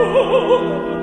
Oh,